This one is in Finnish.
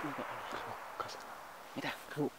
Kuinka. Mitä? Ru-